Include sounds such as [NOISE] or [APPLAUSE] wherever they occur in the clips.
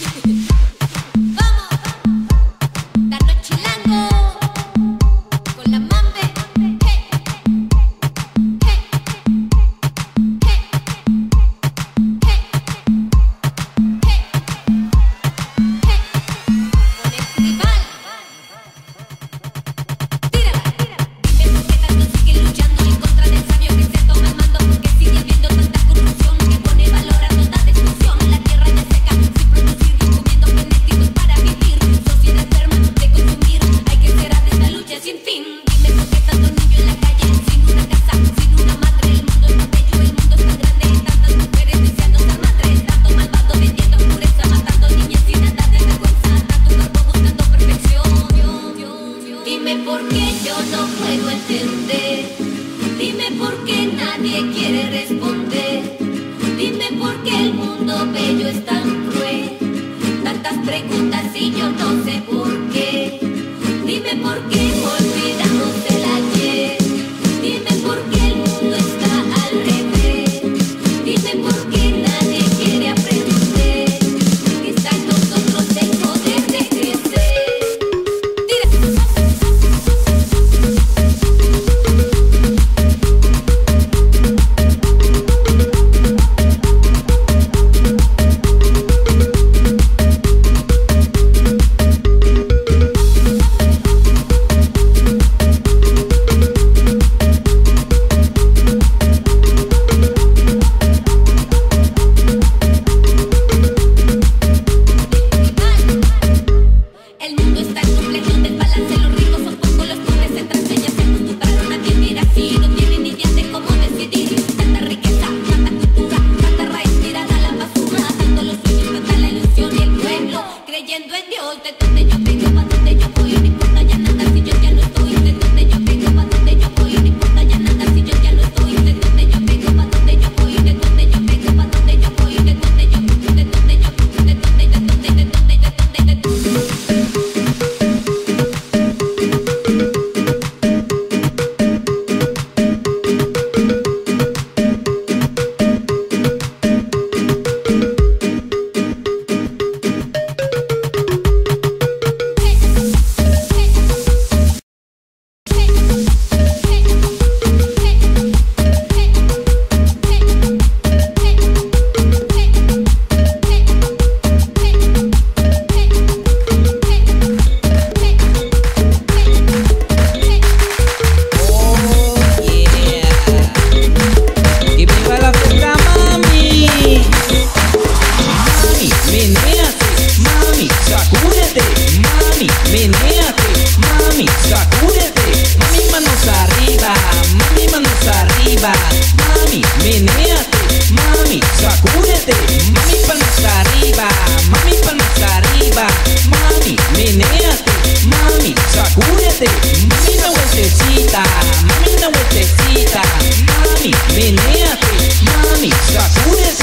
Yeah. [LAUGHS] por qué yo no puedo entender. Dime por qué nadie quiere responder. Dime por qué el mundo bello es tan cruel. Tantas preguntas y yo no with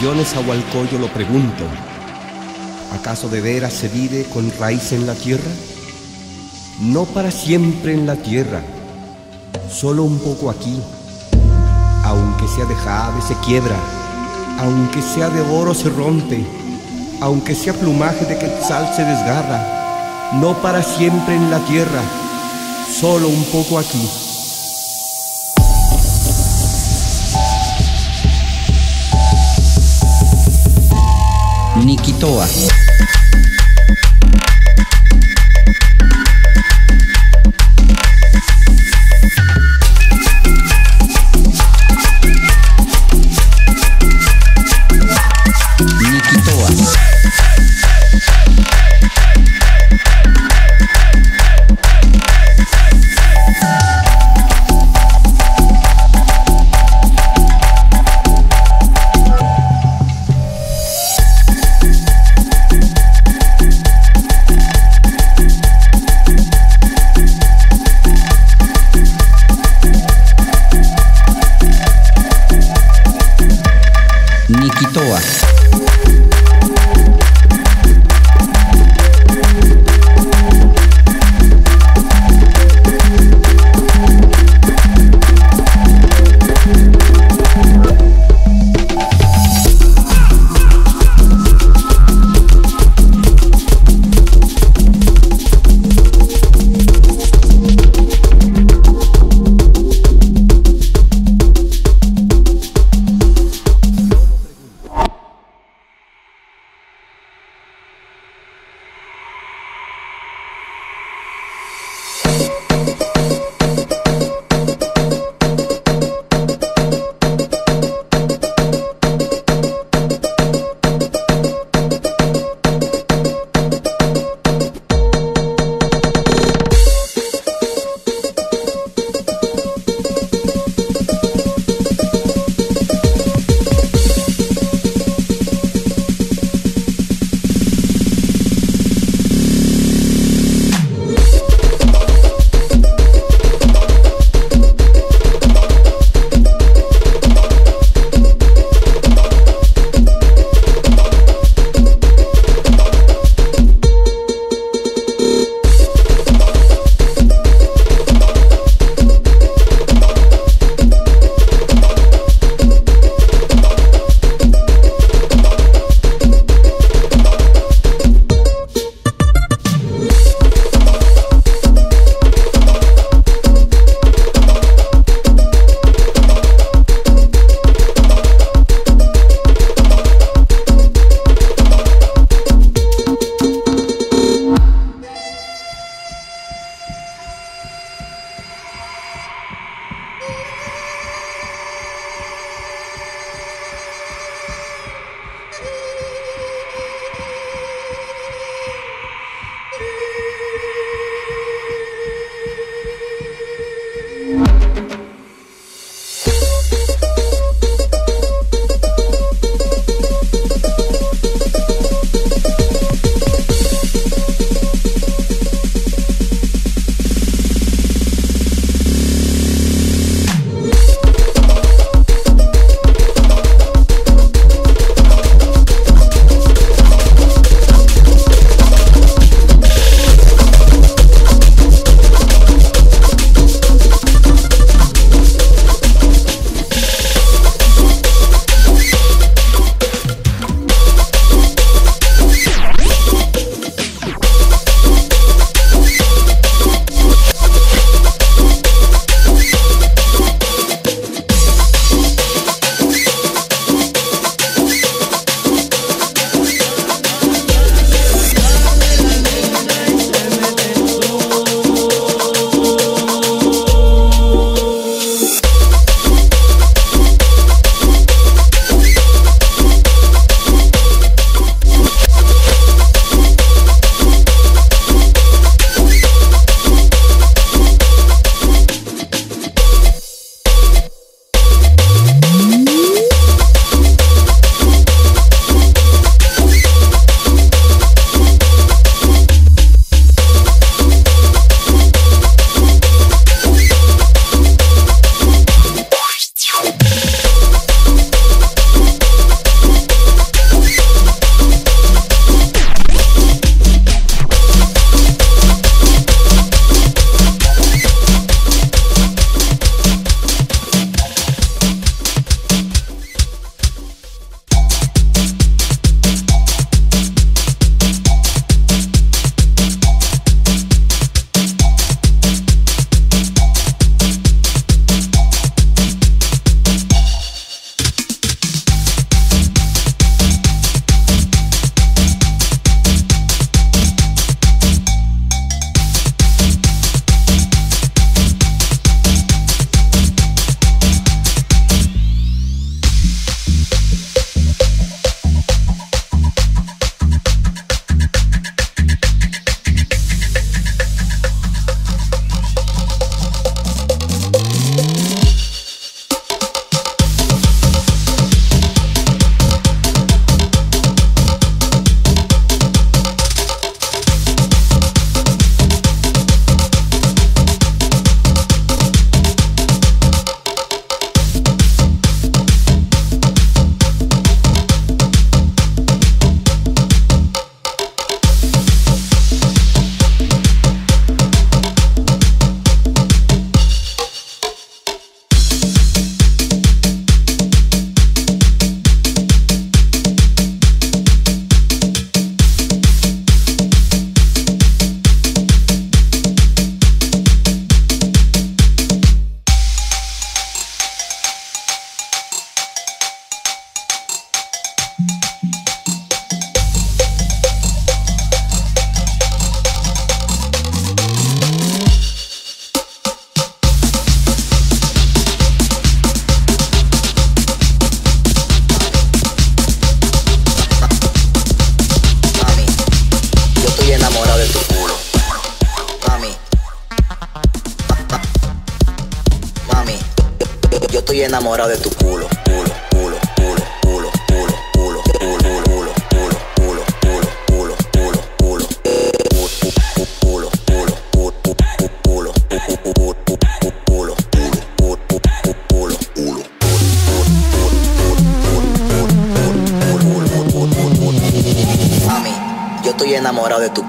Yo Nezahualcóyotl lo pregunto. ¿Acaso de veras se vive con raíz en la tierra? No para siempre en la tierra, solo un poco aquí. Aunque sea de jade se quiebra, aunque sea de oro se rompe, aunque sea plumaje de quetzal se desgarra. No para siempre en la tierra, solo un poco aquí. Nikitoa. estoy enamorado de tu culo, culo, culo, culo, culo, culo, culo, culo, culo, culo, culo, culo, culo, culo, culo, culo, culo, culo, culo, Mami, yo estoy enamorado de tu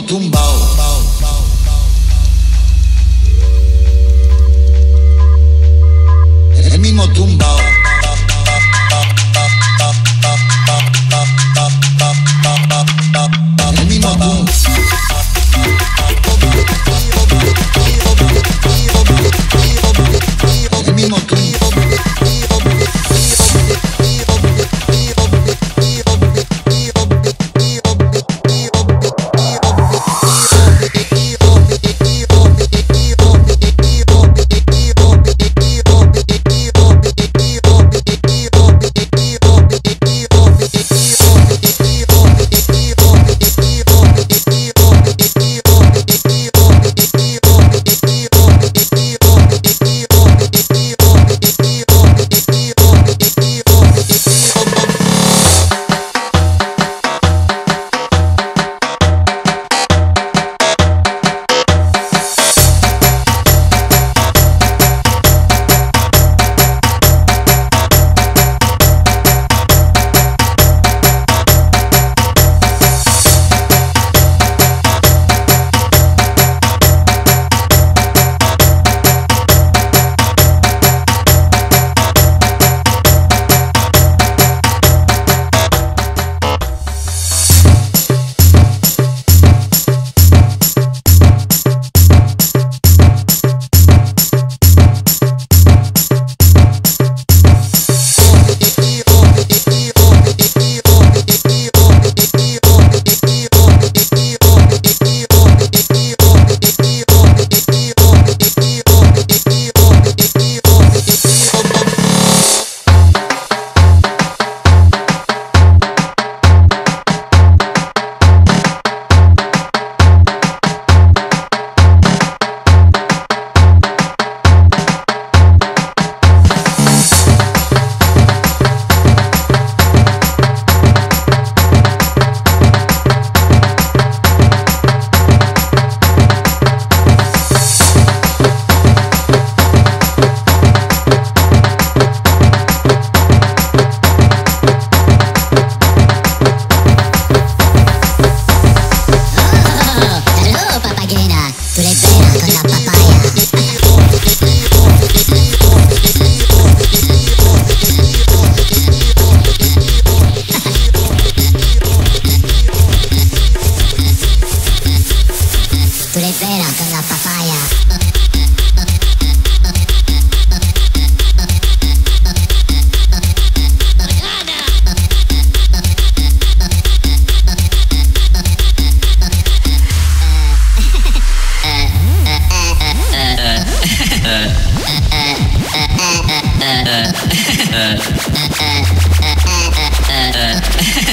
tumbao.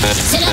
Till